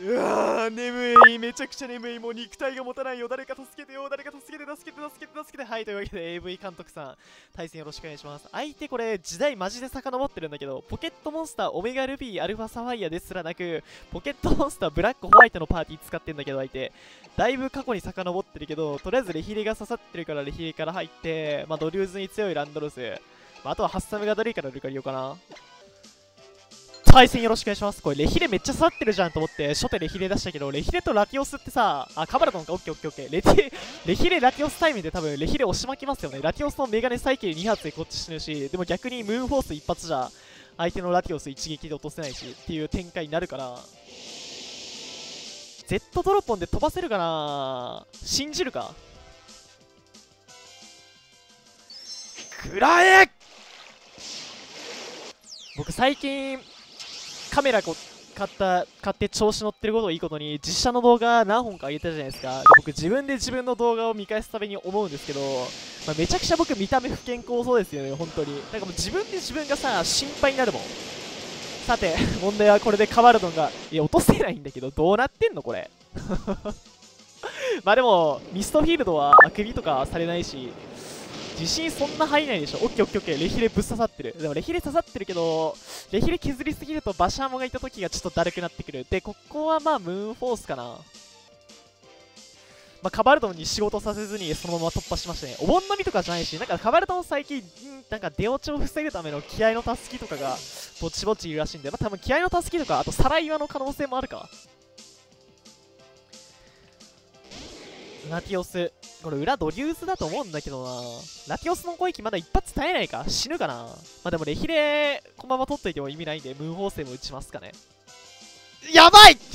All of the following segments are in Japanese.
うわー眠い。めちゃくちゃ眠い。もう肉体が持たないよ。誰か助けてよ。誰か助けて助けて助けて。助けてはいというわけで AV 監督さん対戦よろしくお願いします。相手これ時代マジで遡ってるんだけどポケットモンスターオメガルビーアルファサファイアですらなくポケットモンスターブラックホワイトのパーティー使ってんだけど相手だいぶ過去に遡ってるけどとりあえずレヒレが刺さってるからレヒレから入ってまあドリューズに強いランドロス、まあ、あとはハッサムがドリーからルカリオかな。対戦よろしくお願いします。これ、レヒレめっちゃ刺さってるじゃんと思って、初手レヒレ出したけど、レヒレとラティオスってさ、あ、カバラトンか、オッケーオッケーオッケー。レテレヒレ、ラティオスタイムで多分、レヒレ押し巻きますよね。ラティオスのメガネサイケル2発でこっち死ぬし、でも逆にムーンフォース一発じゃ、相手のラティオス一撃で落とせないし、っていう展開になるから、Z ドロポンで飛ばせるかな？信じるか？くらえ僕最近カメラこ買った買って調子乗ってることをいいことに実写の動画何本か上げたじゃないですか。で僕自分で自分の動画を見返すために思うんですけど、まあ、めちゃくちゃ僕見た目不健康そうですよね本当に。なんかもう自分で自分がさ心配になるもん。さて 問題はこれでカバルドンがいや落とせないんだけどどうなってんのこれ。まあでもミストフィールドはあくびとかされないし自信そんな入んないでしょオッケーオッケーオッケーレヒレぶっ刺さってるでもレヒレ刺さってるけどレヒレ削りすぎるとバシャーモがいた時がちょっとだるくなってくるでここはまあムーンフォースかなまあ、カバルドンに仕事させずにそのまま突破しましたね。お盆飲みとかじゃないし、なんかカバルドン最近、なんか出落ちを防ぐための気合のたすきとかがぼちぼちいるらしいんで、まあ、多分気合のたすきとか、あとサライワの可能性もあるか。ラティオス。これ裏ドリュースだと思うんだけどな。ラティオスの攻撃まだ一発耐えないか死ぬかなまあでもレヒレこのまま取っといても意味ないんで、ムーン砲声も打ちますかね。やばい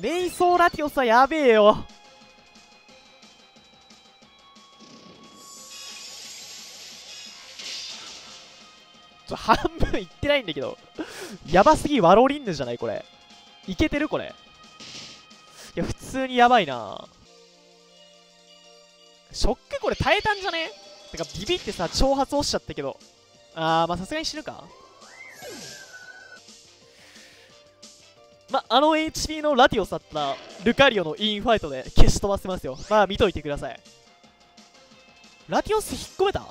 メイソーラティオスはやべえよ。ちょ、半分いってないんだけど。やばすぎワロリンヌじゃない？これ。いけてる？これ。通にやばいなショックこれ耐えたんじゃね？てか、ビビってさ、挑発落ちちゃったけど。あー、まあさすがに死ぬかま、あの HP のラティオスだったら、ルカリオのインファイトで消し飛ばせますよ。まあ、見といてください。ラティオス引っ込めた？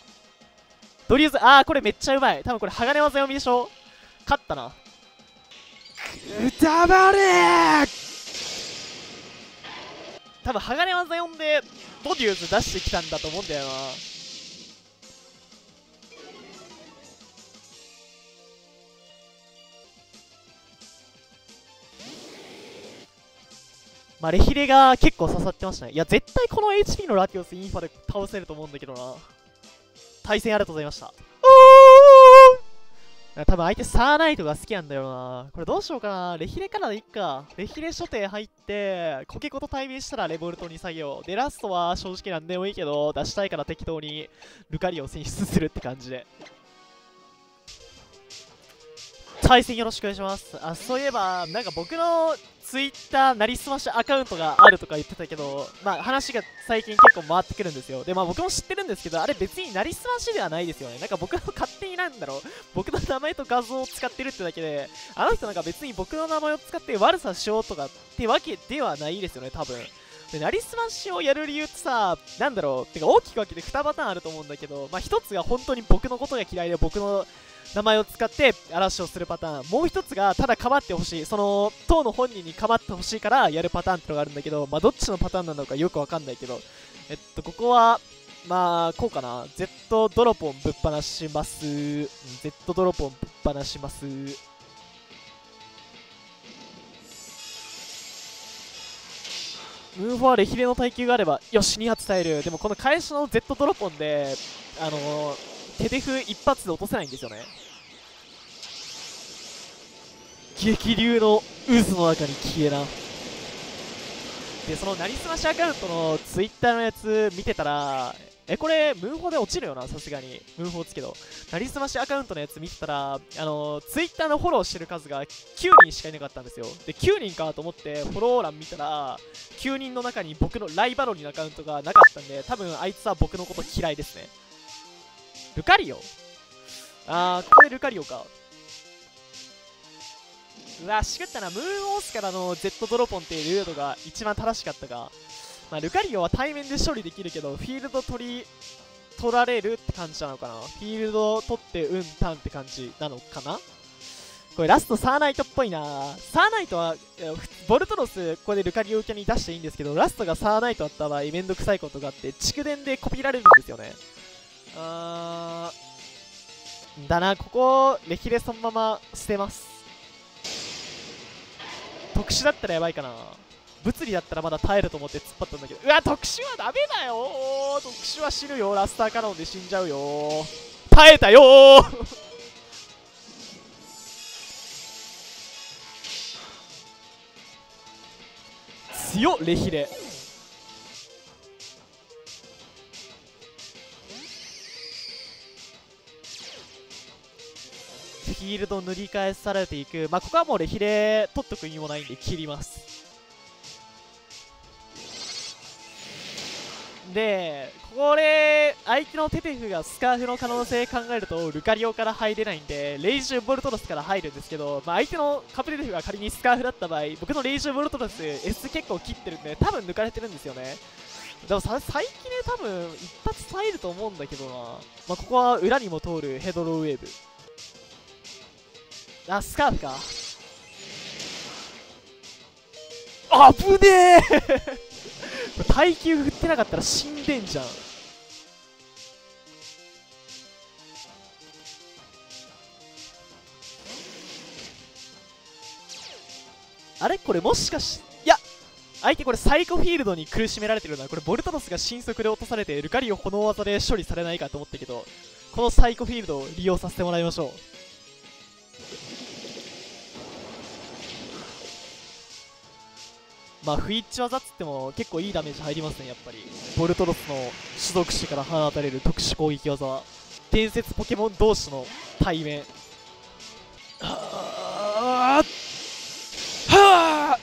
ドリューズ、あー、これめっちゃうまい。多分これ、鋼技読みでしょ？勝ったな。くたばれ多分鋼技読んでドデューズ出してきたんだと思うんだよなまあ、レヒレが結構刺さってましたね。いや、絶対この HP のラティオスインファで倒せると思うんだけどな。対戦ありがとうございました。多分相手サーナイトが好きなんだよな。これどうしようかな。レヒレからでいっか。レヒレ所定入って、コケコと対面したらレボルトに作業。で、ラストは正直なんでもいいけど、出したいから適当にルカリオを選出するって感じで。対戦よろしくお願いします。あ、そういえば、なんか僕のツイッターなりすましアカウントがあるとか言ってたけど、まあ話が最近結構回ってくるんですよ。で、まあ僕も知ってるんですけど、あれ別になりすましではないですよね。なんか僕の 勝手になんだろう、僕の名前と画像を使ってるってだけで、あの人なんか別に僕の名前を使って悪さしようとかってわけではないですよね、多分。で、なりすましをやる理由ってさ、なんだろう、てか大きく分けて2パターンあると思うんだけど、まあ1つが本当に僕のことが嫌いで僕の名前を使って嵐をするパターンもう一つがただ構ってほしいその党の本人に構ってほしいからやるパターンってのがあるんだけどまあどっちのパターンなのかよくわかんないけどえっとここはまあこうかな。Z ドロポンぶっ放します。Z ドロポンぶっ放します。ムーフォアレヒレの耐久があればよし2発耐える。でもこの返しの Z ドロポンであのー手デフ一発で落とせないんですよね。激流の渦の中に消えな。でそのなりすましアカウントのツイッターのやつ見てたらえこれムーンホで落ちるよなさすがに。ムーンホつけど。なりすましアカウントのやつ見てたらあのツイッターのフォローしてる数が9人しかいなかったんですよ。で9人かと思ってフォロー欄見たら9人の中に僕のライバロニのアカウントがなかったんで多分あいつは僕のこと嫌いですね。ルカリオ。あー、ここでルカリオか。うわしくったな。ムーンオースからの Z ドロポンっていうルートが一番正しかったが、まあ、ルカリオは対面で処理できるけどフィールド取り取られるって感じなのかな。フィールド取ってうんたんって感じなのかな。これラストサーナイトっぽいな。サーナイトはボルトロスここでルカリオ受けに出していいんですけどラストがサーナイトだった場合めんどくさいことがあって蓄電でコピーられるんですよね。あーだなここレキレそのまま捨てます。特殊だったらやばいかな。物理だったらまだ耐えると思って突っ張ったんだけど。うわ特殊はダメだよ。特殊は死ぬよ。ラスターカノンで死んじゃうよ。耐えたよ。強レヒレ。フィールド塗り返されていく。まあここはもうレヒレ取っとく意味もないんで切ります。でこれ相手のテテフがスカーフの可能性考えるとルカリオから入れないんでレイジュボルトロスから入るんですけど、まあ、相手のカプテテフが仮にスカーフだった場合僕のレイジュボルトロス S 結構切ってるんで多分抜かれてるんですよね。でも最近ね多分一発入ると思うんだけどな、まあ、ここは裏にも通るヘドロウェーブ。あスカーフか？あぶねえ！耐久振ってなかったら死んでんじゃん。あれ？これもしかしいや相手これサイコフィールドに苦しめられてるな。これボルトノスが新速で落とされてルカリオ炎技で処理されないかと思ったけどこのサイコフィールドを利用させてもらいましょう。まあフイッチ技っつっても結構いいダメージ入りますねやっぱり。ボルトロスの種族種から放たれる特殊攻撃技。は伝説ポケモン同士の対面。はあはあ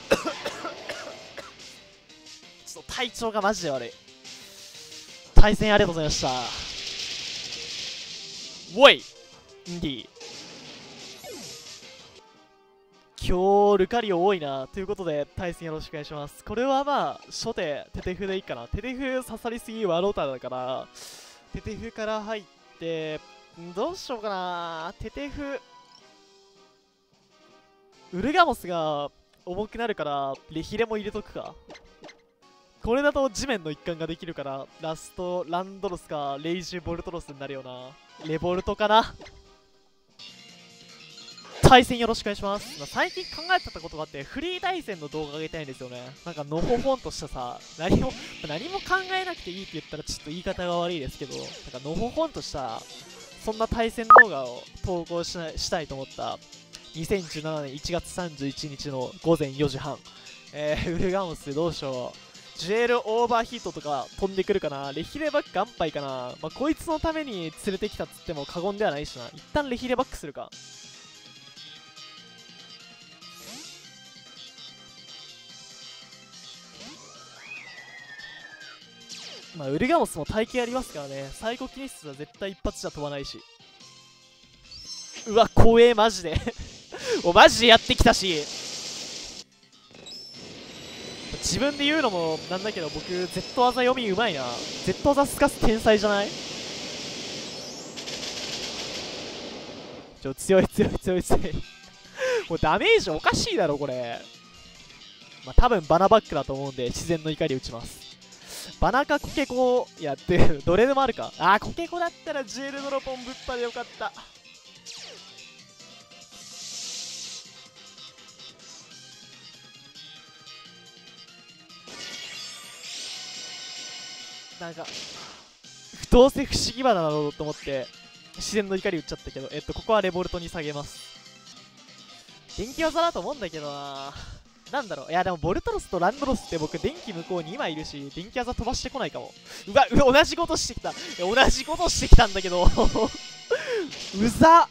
ちょっと体調がマジで悪い。対戦ありがとうございました。ウォイ。ンディ今日ルカリオ多いなということで対戦よろしくお願いします。これはまあ初手テテフでいいかな。テテフ刺さりすぎワローターだから。テテフから入ってどうしようかな。テテフウルガモスが重くなるからレヒレも入れとくか。これだと地面の一環ができるからラストランドロスかレイジュボルトロスになるよな。レボルトかな。対戦よろしくお願いします、ま、最近考えてたことがあってフリー対戦の動画上げたいんですよね。なんかのほほんとしたさ何も何も考えなくていいって言ったらちょっと言い方が悪いですけどなんかのほほんとしたそんな対戦動画を投稿ししたいと思った2017年1月31日の午前4時半。えー、ウルガモスどうしよう。ジュエルオーバーヒートとか飛んでくるかな。レヒレバック安牌かな。まあ、こいつのために連れてきたっつっても過言ではないしな。一旦レヒレバックするか。まあ、ウルガモスも体型ありますからね、サイコキネシスは絶対一発じゃ飛ばないし。うわ、怖え、マジで お、マジでやってきたし。自分で言うのもなんだけど、僕、Z 技読みうまいな。Z 技すかす天才じゃない？ちょ、強い強い強い強い もうダメージおかしいだろ、これ。まあ、多分バナバックだと思うんで、自然の怒り打ちます。バナカコケコやってる。どれでもあるか。あー、コケコだったらジュエルドロポンぶっぱでよかった。なんか、どうせ不思議花だろうと思って、自然の怒り打っちゃったけど、えっと、ここはレボルトに下げます。電気技だと思うんだけどななんだろう。いやでもボルトロスとランドロスって僕電気向こうに今いるし電気技飛ばしてこないかも。うわうわ同じことしてきた。同じことしてきたんだけど。うざ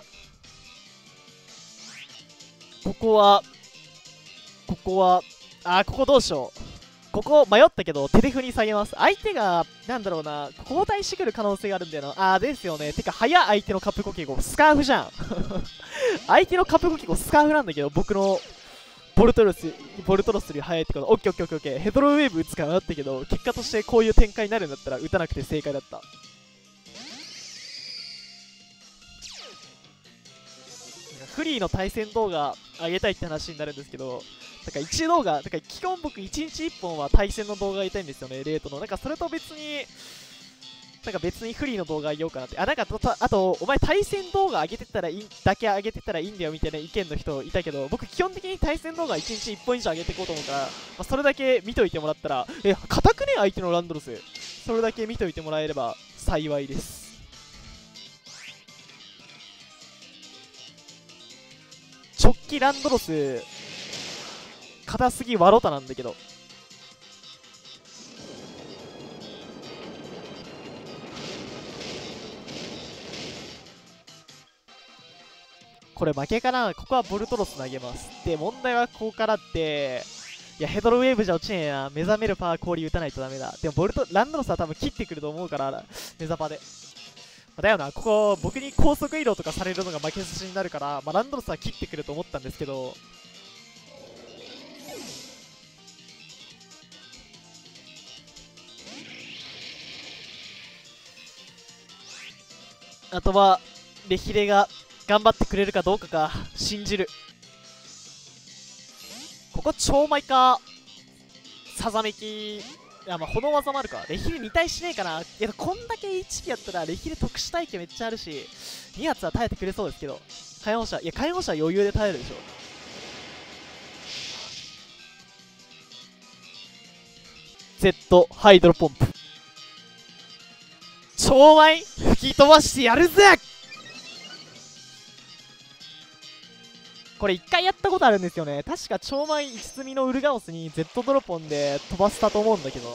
ここはここはあここどうしよう。ここ迷ったけどテレフに下げます。相手がなんだろうな交代してくる可能性があるんだよな。あーですよね。てか早相手のカップコケゴスカーフじゃん。相手のカップ動きこう。スカーフなんだけど僕のボルトロスボルトロスより速いってことオッケーオッケーオッケーヘドロウェーブ打つかなったけど結果としてこういう展開になるんだったら打たなくて正解だった。フリーの対戦動画上げたいって話になるんですけどだから1動画だから基本僕1日1本は対戦の動画上げたいんですよねレートの。なんかそれと別になんか別にフリーの動画あげようかなって。あ、なんかあと、お前対戦動画上げてたらいい、だけ上げてたらいいんだよみたいな意見の人いたけど、僕基本的に対戦動画1日1本以上上げていこうと思うから、まあ、それだけ見といてもらったら、え、硬くね相手のランドロス。それだけ見といてもらえれば幸いです。直帰ランドロス、硬すぎワロタなんだけど。これ負けかな？ここはボルトロス投げます。で、問題はここからって、いや、ヘドロウェーブじゃ落ちねえな。目覚めるパー氷打たないとダメだ。でも、ボルト、ランドロスは多分切ってくると思うから、目覚パで。だよな、ここ、僕に高速移動とかされるのが負け筋になるから、まあ、ランドロスは切ってくると思ったんですけど、あとは、レヒレが頑張ってくれるかどうかか信じる。ここ超舞かさざめきいやまあ炎技もあるか。レヒレ2体しねえかな。いやこんだけ HP やったらレヒレ特殊体系めっちゃあるし2発は耐えてくれそうですけど火炎者いや火炎者は余裕で耐えるでしょ。Z ハイドロポンプ。超舞吹き飛ばしてやるぜこれ一回やったことあるんですよね。確か超前一積みのウルガオスに Z ドロポンで飛ばせたと思うんだけど。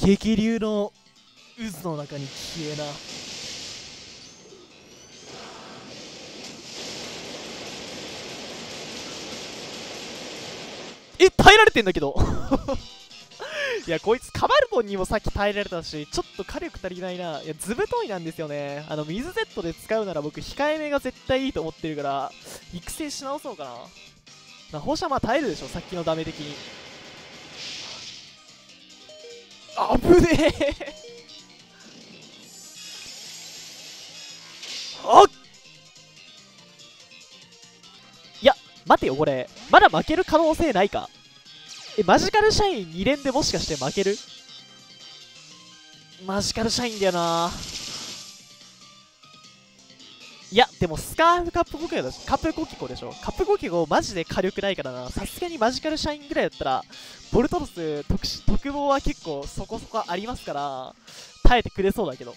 激流の渦の中に消えな。え耐えられてんだけど。いや、こいつカバルボンにもさっき耐えられたし、ちょっと火力足りないな。いや、ずぶといなんですよね。あの、水 Z で使うなら僕、控えめが絶対いいと思ってるから、育成し直そうかな。な放射まあ耐えるでしょ、さっきのダメ的に。あぶねえあっいや、待てよ、これ。まだ負ける可能性ないかえ、マジカルシャイン2連でもしかして負ける？マジカルシャインだよな。いや、でもスカーフカップゴキコだし、カップゴキコでしょ。カップゴキコマジで火力ないからな。さすがにマジカルシャインぐらいだったら、ボルトロス特特防は結構そこそこありますから、耐えてくれそうだけど。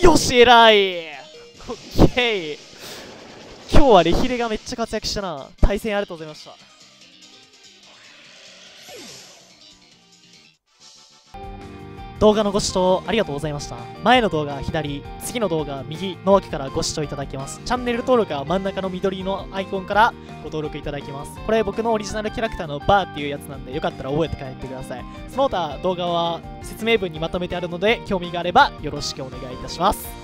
よし、偉い。オッケー。今日はレヒレがめっちゃ活躍したな。対戦ありがとうございました。動画のご視聴ありがとうございました。前の動画左次の動画右の脇からご視聴いただけます。チャンネル登録は真ん中の緑のアイコンからご登録いただけます。これ僕のオリジナルキャラクターのバーっていうやつなんでよかったら覚えて帰ってください。その他動画は説明文にまとめてあるので興味があればよろしくお願いいたします。